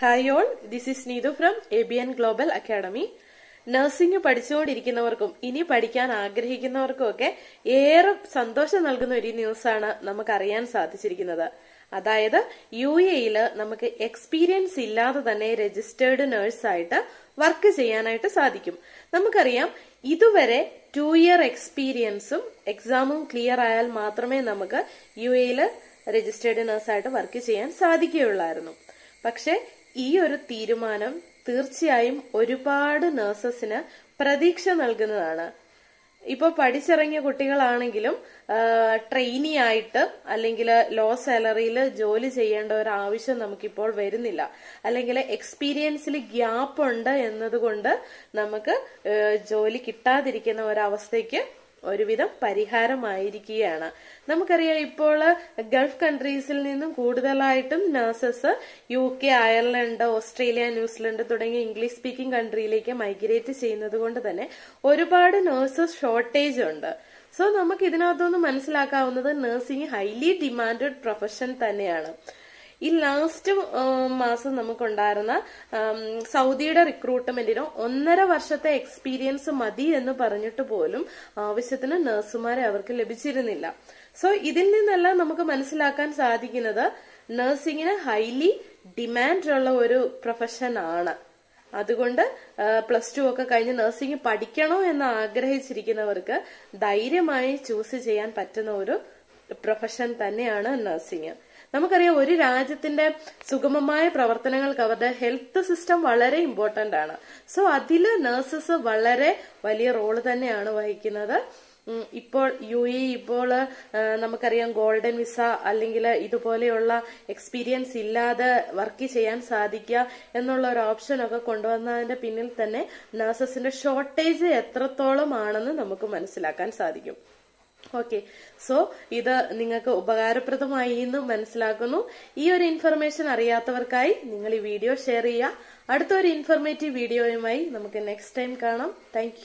Hi all this is Neethu from A B N global academy nursing പഠിച്ചുകൊണ്ടിരിക്കുന്നവർക്കും ഇനി പഠിക്കാൻ ആഗ്രഹിക്കുന്നവർക്കും ഒക്കെ ഏറെ സന്തോഷം നൽകുന്ന ഒരു ന്യൂസാണ് നമുക്ക് അറിയാൻ സാധിച്ചിരിക്കുന്നത്. അതായത് യു എയിൽ നമുക്ക് എക്സ്പീരിയൻസ് ഇല്ലാതെ തന്നെ രജിസ്റ്റേർഡ് നഴ്സായിട്ട് വർക്ക് ചെയ്യാനായിട്ട് സാധിക്കും. നമുക്കറിയാം ഇതുവരെ ടു ഇയർ എക്സ്പീരിയൻസും എക്സാമും ക്ലിയർ ആയാൽ മാത്രമേ നമുക്ക് യു എയിൽ രജിസ്റ്റേർഡ് നഴ്സായിട്ട് വർക്ക് ചെയ്യാൻ സാധിക്കുകയുള്ളായിരുന്നു. പക്ഷെ ഈ ഒരു തീരുമാനം തീർച്ചയായും ഒരുപാട് നഴ്സസിന് പ്രതീക്ഷ നൽകുന്നതാണ്. ഇപ്പോൾ പഠിച്ചിറങ്ങിയ കുട്ടികളാണെങ്കിലും ട്രെയിനി ആയിട്ട് അല്ലെങ്കിൽ ലോ സാലറിയിൽ ജോലി ചെയ്യേണ്ട ഒരു ആവശ്യം നമുക്കിപ്പോൾ വരുന്നില്ല. അല്ലെങ്കിൽ എക്സ്പീരിയൻസിൽ ഗ്യാപ്പ് ഉണ്ട് എന്നതുകൊണ്ട് നമുക്ക് ജോലി കിട്ടാതിരിക്കുന്ന ഒരവസ്ഥയ്ക്ക് ഒരുവിധം പരിഹാരമായിരിക്കുകയാണ്. നമുക്കറിയാം ഇപ്പോൾ ഗൾഫ് കൺട്രീസിൽ നിന്നും കൂടുതലായിട്ടും nurses U K Ireland Australia New Zealand തുടങ്ങിയ ഇംഗ്ലീഷ് സ്പീക്കിംഗ് കൺട്രിയിലേക്ക് മൈഗ്രേറ്റ് ചെയ്യുന്നത് കൊണ്ട് തന്നെ ഒരുപാട് നഴ്സസ് ഷോർട്ടേജ് ഉണ്ട്. സോ നമുക്ക് ഇതിനകത്തുനിന്ന് മനസ്സിലാക്കാവുന്നത് നഴ്സിംഗ് ഹൈലി ഡിമാൻഡഡ് പ്രൊഫഷൻ തന്നെയാണ്. ഈ ലാസ്റ്റ് മാസം നമുക്കുണ്ടായിരുന്ന സൗദിയുടെ റിക്രൂട്ട്മെന്റിന് ഒന്നര വർഷത്തെ എക്സ്പീരിയൻസ് മതി എന്ന് പറഞ്ഞിട്ട് പോലും ആവശ്യത്തിന് നഴ്സുമാരെ അവർക്ക് ലഭിച്ചിരുന്നില്ല. സോ ഇതിൽ നിന്നെല്ലാം നമുക്ക് മനസ്സിലാക്കാൻ സാധിക്കുന്നത് നഴ്സിംഗിന് ഹൈലി ഡിമാൻഡ് ഉള്ള ഒരു പ്രൊഫഷൻ ആണ്. അതുകൊണ്ട് പ്ലസ് ടു ഒക്കെ കഴിഞ്ഞ് നഴ്സിംഗ് പഠിക്കണോ എന്ന് ആഗ്രഹിച്ചിരിക്കുന്നവർക്ക് ധൈര്യമായി ചൂസ് ചെയ്യാൻ പറ്റുന്ന ഒരു പ്രൊഫഷൻ തന്നെയാണ് നഴ്സിംഗ് നമുക്കറിയാം ഒരു രാജ്യത്തിന്റെ സുഗമമായ പ്രവർത്തനങ്ങൾക്ക് അവരുടെ ഹെൽത്ത് സിസ്റ്റം വളരെ ഇമ്പോർട്ടന്റ് ആണ്. സോ അതിൽ നഴ്സസ് വളരെ വലിയ റോൾ തന്നെയാണ് വഹിക്കുന്നത്. ഇപ്പോൾ യു എ ഇപ്പോൾ നമുക്കറിയാം ഗോൾഡൻ വിസ അല്ലെങ്കിൽ ഇതുപോലെയുള്ള എക്സ്പീരിയൻസ് ഇല്ലാതെ വർക്ക് ചെയ്യാൻ സാധിക്കുക എന്നുള്ള ഒരു ഓപ്ഷൻ ഒക്കെ കൊണ്ടുവന്നതിന്റെ പിന്നിൽ തന്നെ നഴ്സസിന്റെ ഷോർട്ടേജ് എത്രത്തോളം ആണെന്ന് നമുക്ക് മനസ്സിലാക്കാൻ സാധിക്കും. ഓക്കെ സോ ഇത് നിങ്ങൾക്ക് ഉപകാരപ്രദമായി എന്ന് മനസ്സിലാക്കുന്നു. ഈ ഒരു ഇൻഫർമേഷൻ അറിയാത്തവർക്കായി നിങ്ങൾ ഈ വീഡിയോ ഷെയർ ചെയ്യുക. അടുത്തൊരു ഇൻഫർമേറ്റീവ് വീഡിയോയുമായി നമുക്ക് നെക്സ്റ്റ് ടൈം കാണാം. താങ്ക്